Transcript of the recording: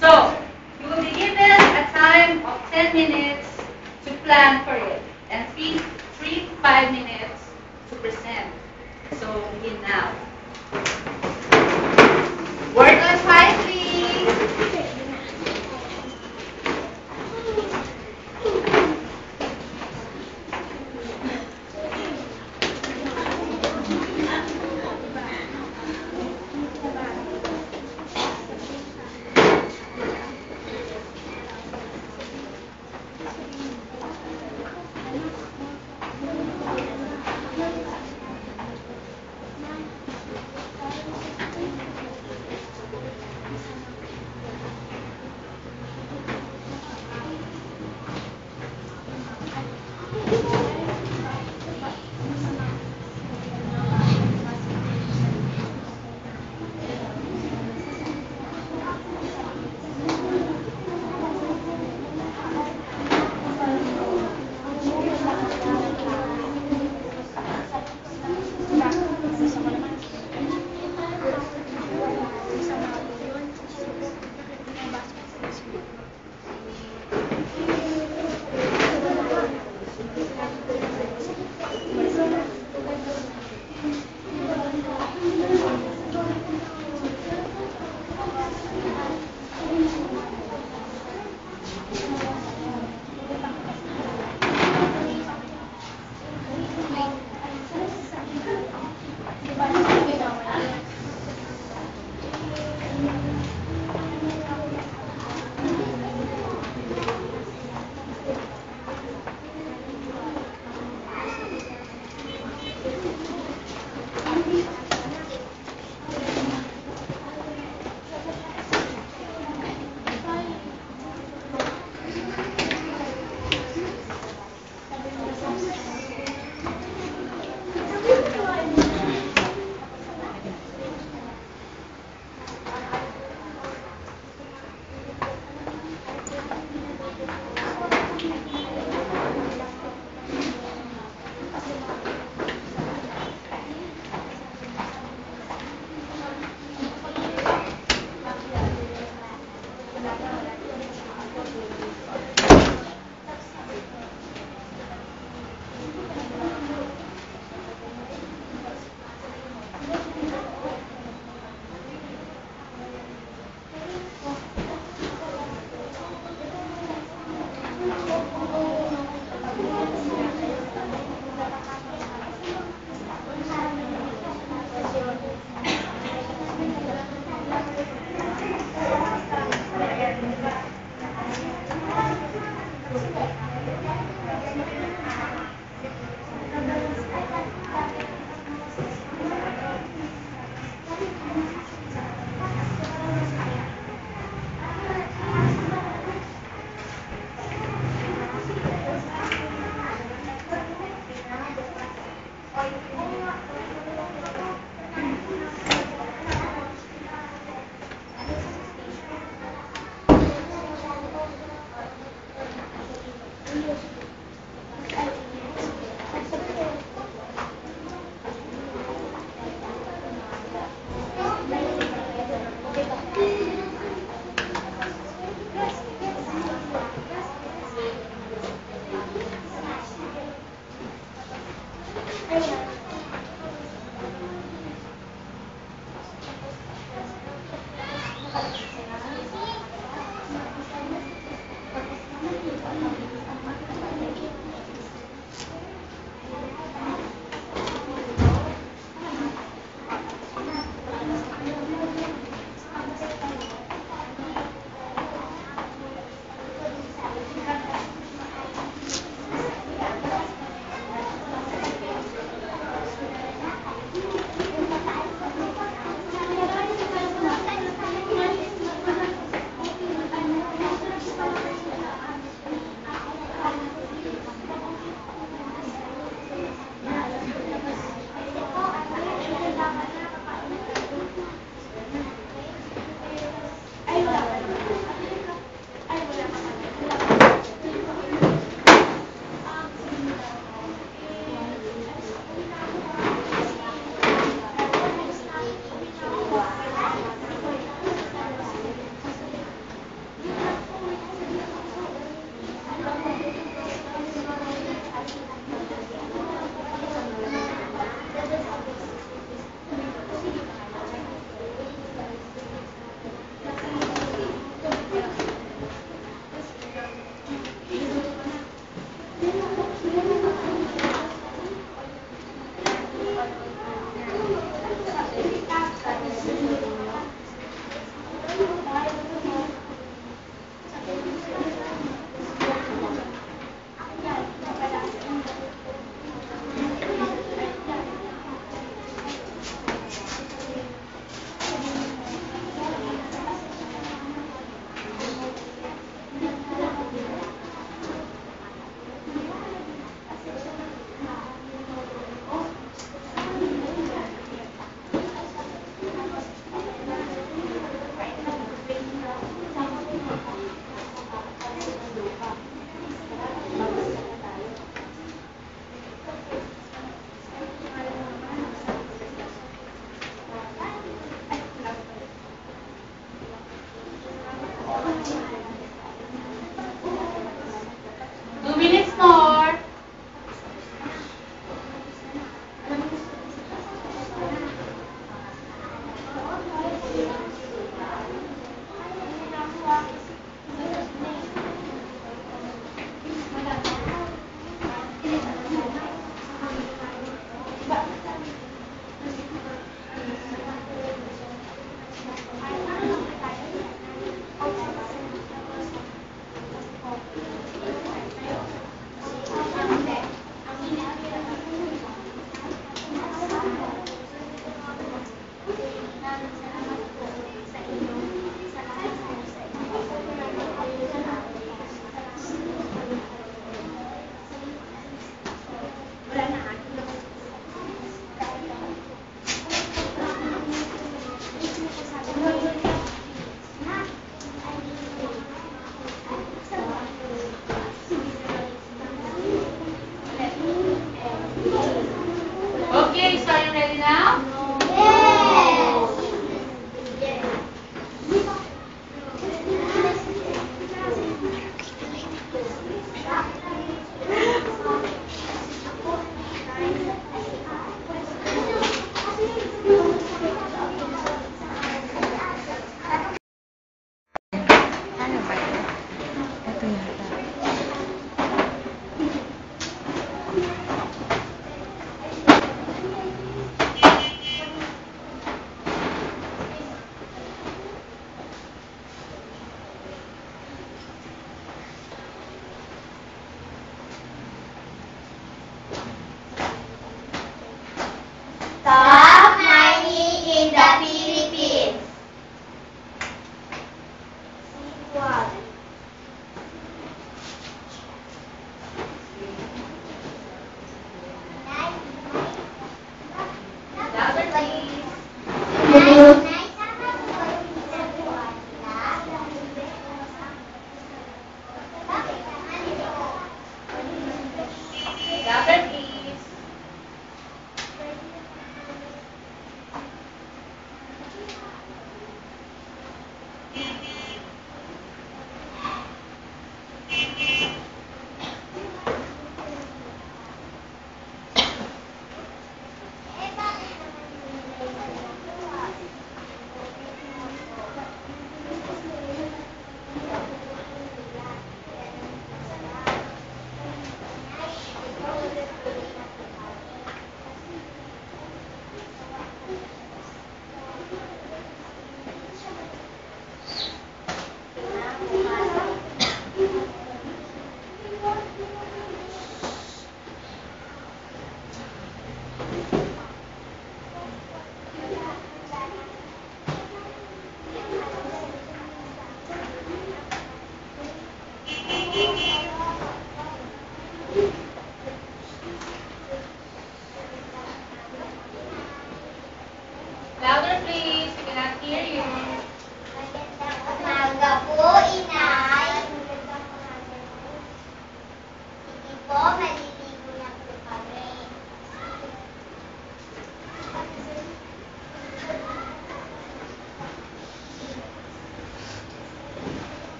So, you will be given a time of 10 minutes to plan for it and 3, three to 5 minutes to present. So, begin now.